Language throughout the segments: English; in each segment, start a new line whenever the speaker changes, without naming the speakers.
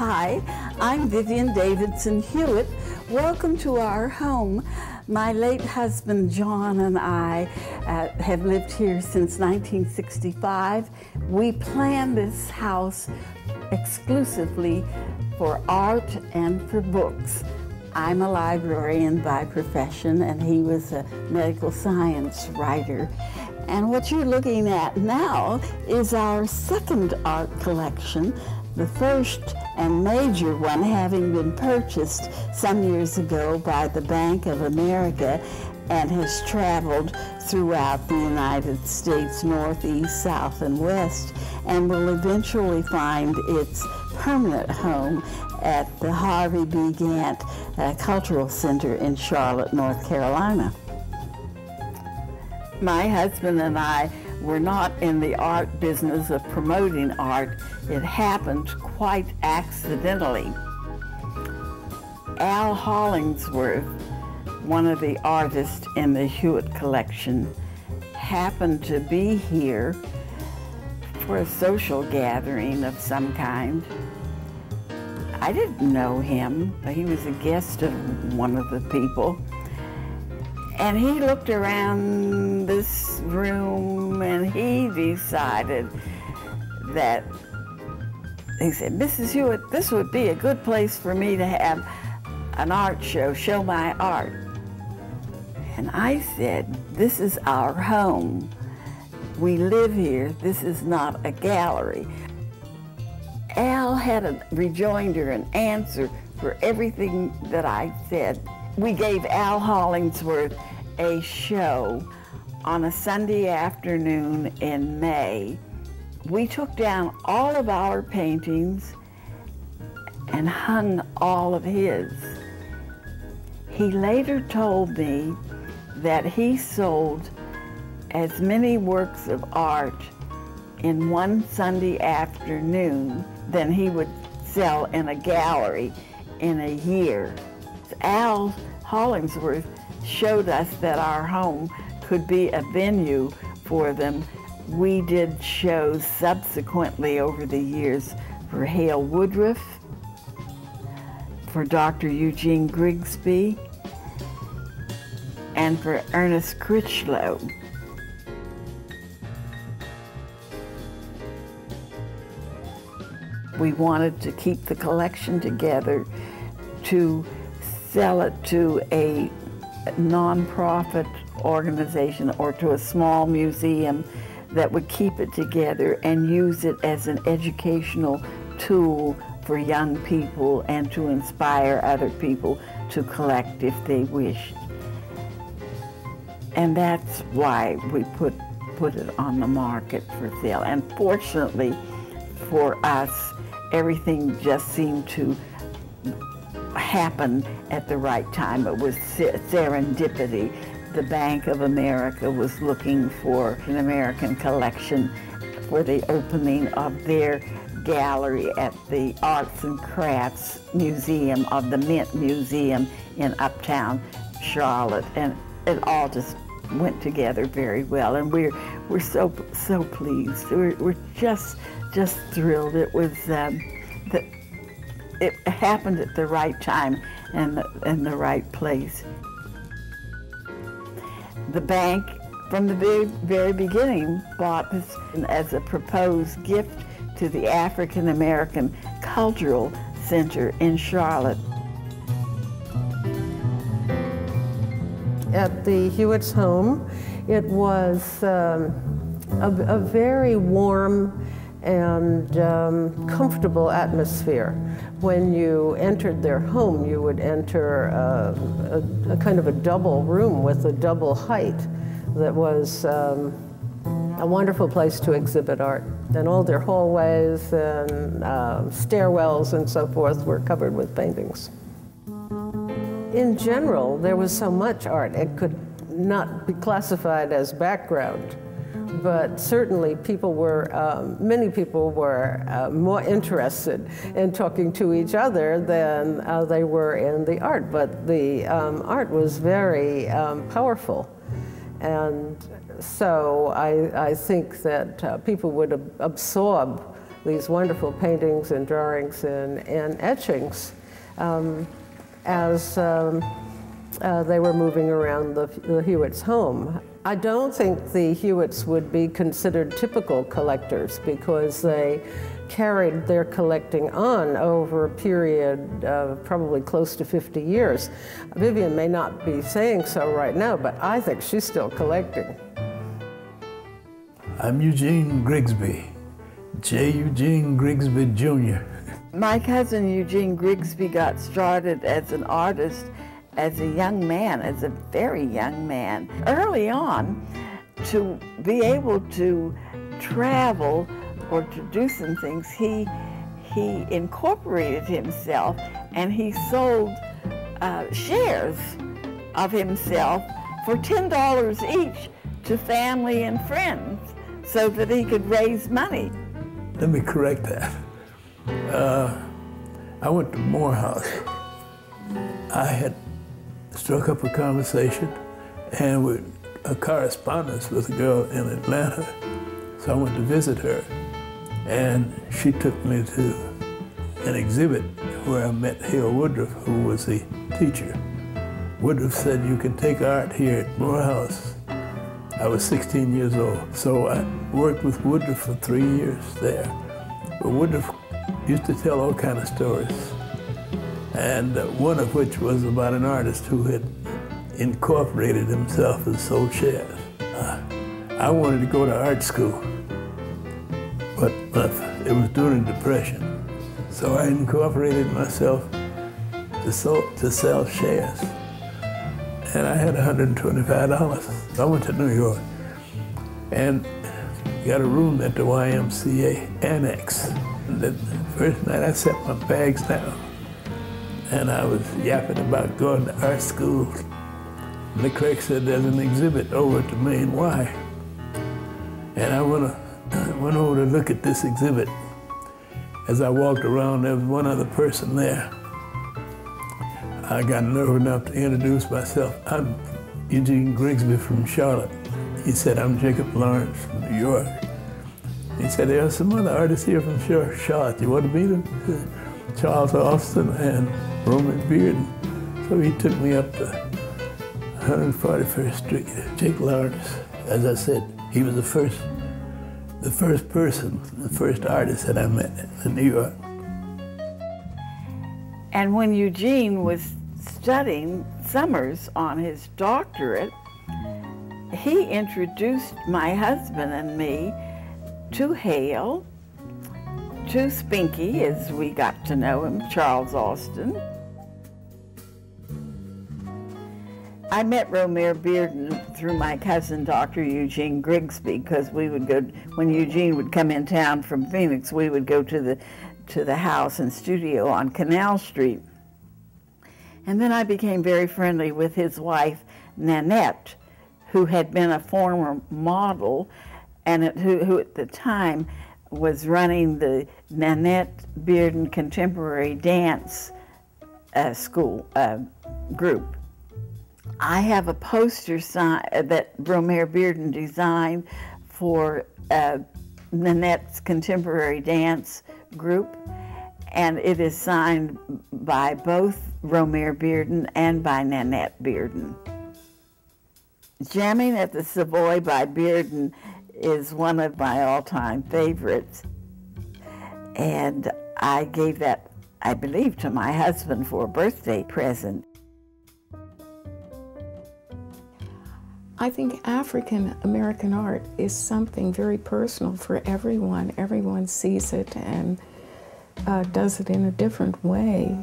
Hi, I'm Vivian Davidson Hewitt. Welcome to our home. My late husband John and I uh, have lived here since 1965. We planned this house exclusively for art and for books. I'm a librarian by profession, and he was a medical science writer. And what you're looking at now is our second art collection, the first and major one having been purchased some years ago by the Bank of America and has traveled throughout the United States, northeast, south, and west, and will eventually find its permanent home at the Harvey B. Gantt uh, Cultural Center in Charlotte, North Carolina. My husband and I were not in the art business of promoting art. It happened quite accidentally. Al Hollingsworth, one of the artists in the Hewitt collection, happened to be here for a social gathering of some kind. I didn't know him, but he was a guest of one of the people. And he looked around this room and he decided that, he said, Mrs. Hewitt, this would be a good place for me to have an art show, show my art. And I said, this is our home. We live here. This is not a gallery. Al had a rejoinder, an answer for everything that I said. We gave Al Hollingsworth a show on a Sunday afternoon in May. We took down all of our paintings and hung all of his. He later told me that he sold as many works of art in one Sunday afternoon than he would sell in a gallery in a year. Al Hollingsworth showed us that our home could be a venue for them. We did shows subsequently over the years for Hale Woodruff, for Dr. Eugene Grigsby, and for Ernest Crichlow. We wanted to keep the collection together to sell it to a nonprofit organization or to a small museum that would keep it together and use it as an educational tool for young people and to inspire other people to collect if they wished. And that's why we put, put it on the market for sale. And fortunately for us, everything just seemed to happened at the right time. It was serendipity. The Bank of America was looking for an American collection for the opening of their gallery at the Arts and Crafts Museum of the Mint Museum in Uptown Charlotte. And it all just went together very well. And we're, we're so, so pleased. We're, we're just, just thrilled. It was, um, it happened at the right time and in the right place. The bank, from the very, very beginning, bought this as a proposed gift to the African American Cultural Center in Charlotte.
At the Hewitt's home, it was um, a, a very warm and um, comfortable atmosphere. When you entered their home, you would enter a, a, a kind of a double room with a double height that was um, a wonderful place to exhibit art. And all their hallways and uh, stairwells and so forth were covered with paintings. In general, there was so much art, it could not be classified as background but certainly people were, um, many people were uh, more interested in talking to each other than uh, they were in the art. But the um, art was very um, powerful. And so I, I think that uh, people would ab absorb these wonderful paintings and drawings and, and etchings um, as um, uh, they were moving around the, the Hewitts' home. I don't think the Hewitts would be considered typical collectors because they carried their collecting on over a period of probably close to 50 years. Vivian may not be saying so right now, but I think she's still collecting.
I'm Eugene Grigsby, J. Eugene Grigsby Jr.
My cousin Eugene Grigsby got started as an artist as a young man, as a very young man. Early on, to be able to travel or to do some things, he, he incorporated himself and he sold uh, shares of himself for $10 each to family and friends so that he could raise money.
Let me correct that. Uh, I went to Morehouse. I had struck up a conversation and with a correspondence with a girl in Atlanta. So I went to visit her and she took me to an exhibit where I met Hale Woodruff, who was the teacher. Woodruff said, you can take art here at Morehouse. I was 16 years old, so I worked with Woodruff for three years there. But Woodruff used to tell all kind of stories and one of which was about an artist who had incorporated himself and sold shares. Uh, I wanted to go to art school, but it was during the Depression, so I incorporated myself to, sell, to sell shares. And I had $125. I went to New York and got a room at the YMCA Annex. The first night I set my bags down and I was yapping about going to art school. And the clerk said, there's an exhibit over at the main Y. And I went, went over to look at this exhibit. As I walked around, there was one other person there. I got nerve enough to introduce myself. I'm Eugene Grigsby from Charlotte. He said, I'm Jacob Lawrence from New York. He said, there are some other artists here from Charlotte. You want to meet them? Charles Alston and Romare Bearden. So he took me up to 141st Street. Jake Lawrence, as I said, he was the first, the first person, the first artist that I met in New York.
And when Eugene was studying summers on his doctorate, he introduced my husband and me to Hale to Spinky as we got to know him, Charles Alston. I met Romare Bearden through my cousin, Dr. Eugene Grigsby, because we would go, when Eugene would come in town from Phoenix, we would go to the, to the house and studio on Canal Street. And then I became very friendly with his wife, Nanette, who had been a former model and who, who at the time was running the Nanette Bearden Contemporary Dance uh, School uh, group. I have a poster sign uh, that Romare Bearden designed for uh, Nanette's Contemporary Dance group, and it is signed by both Romare Bearden and by Nanette Bearden. Jamming at the Savoy by Bearden is one of my all-time favorites. And I gave that, I believe, to my husband for a birthday present.
I think African American art is something very personal for everyone. Everyone sees it and uh, does it in a different way.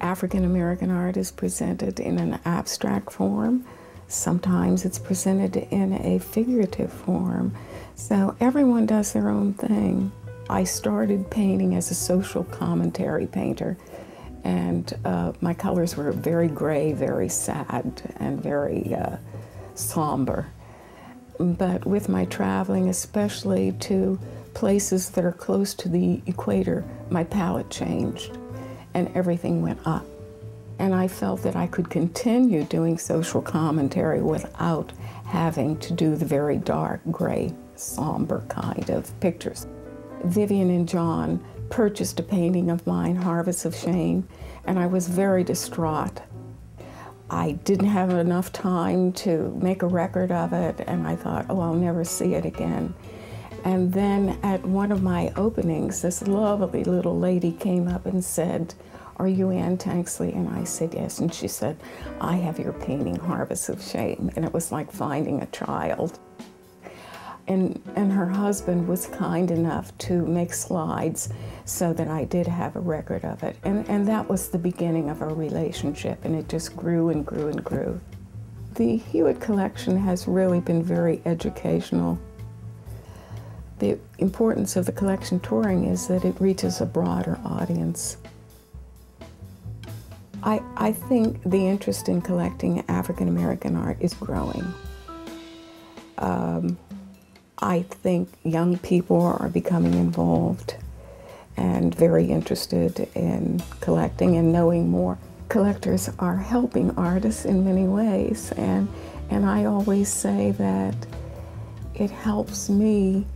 African American art is presented in an abstract form. Sometimes it's presented in a figurative form. So everyone does their own thing. I started painting as a social commentary painter, and uh, my colors were very gray, very sad, and very uh, somber. But with my traveling, especially to places that are close to the equator, my palette changed and everything went up. And I felt that I could continue doing social commentary without having to do the very dark, gray, somber kind of pictures. Vivian and John purchased a painting of mine, Harvest of Shame, and I was very distraught. I didn't have enough time to make a record of it, and I thought, oh, I'll never see it again. And then at one of my openings, this lovely little lady came up and said, Are you Ann Tanksley? And I said, Yes. And she said, I have your painting, Harvest of Shame. And it was like finding a child. And, and her husband was kind enough to make slides so that I did have a record of it. And, and that was the beginning of our relationship, and it just grew and grew and grew. The Hewitt collection has really been very educational the importance of the collection touring is that it reaches a broader audience. I, I think the interest in collecting African American art is growing. Um, I think young people are becoming involved and very interested in collecting and knowing more. Collectors are helping artists in many ways, and, and I always say that it helps me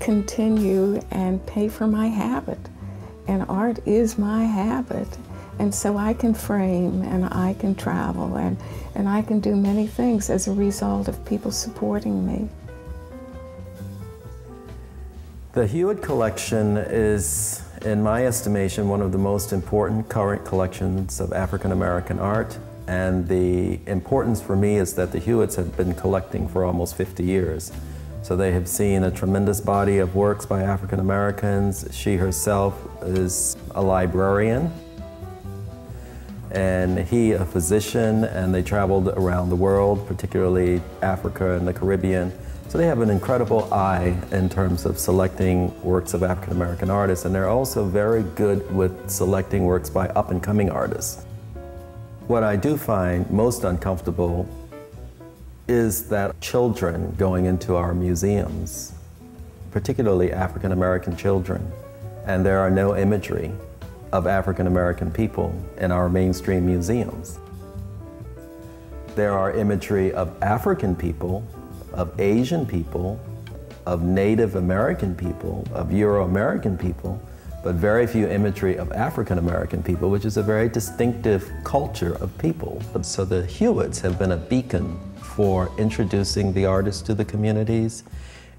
continue and pay for my habit. And art is my habit. And so I can frame and I can travel and, and I can do many things as a result of people supporting me.
The Hewitt Collection is, in my estimation, one of the most important current collections of African American art. And the importance for me is that the Hewitts have been collecting for almost 50 years. So they have seen a tremendous body of works by African Americans. She herself is a librarian and he a physician and they traveled around the world, particularly Africa and the Caribbean. So they have an incredible eye in terms of selecting works of African American artists and they're also very good with selecting works by up and coming artists. What I do find most uncomfortable is that children going into our museums, particularly African American children, and there are no imagery of African American people in our mainstream museums. There are imagery of African people, of Asian people, of Native American people, of Euro American people, but very few imagery of African American people, which is a very distinctive culture of people. So the Hewitts have been a beacon for introducing the artists to the communities,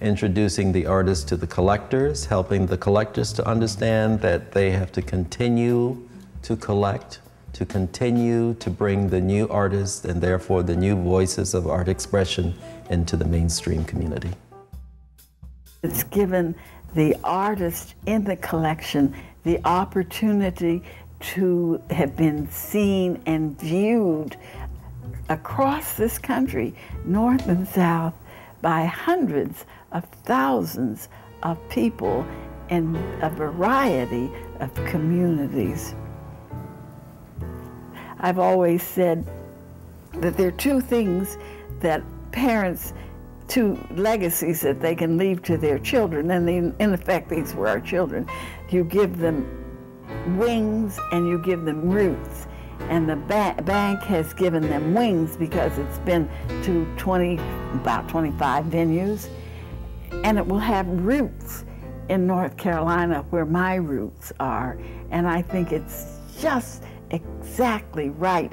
introducing the artists to the collectors, helping the collectors to understand that they have to continue to collect, to continue to bring the new artists and therefore the new voices of art expression into the mainstream community.
It's given the artist in the collection the opportunity to have been seen and viewed across this country, north and south, by hundreds of thousands of people in a variety of communities. I've always said that there are two things that parents, two legacies that they can leave to their children, and in effect, these were our children. You give them wings and you give them roots and the ba bank has given them wings because it's been to 20, about 25 venues, and it will have roots in North Carolina where my roots are, and I think it's just exactly right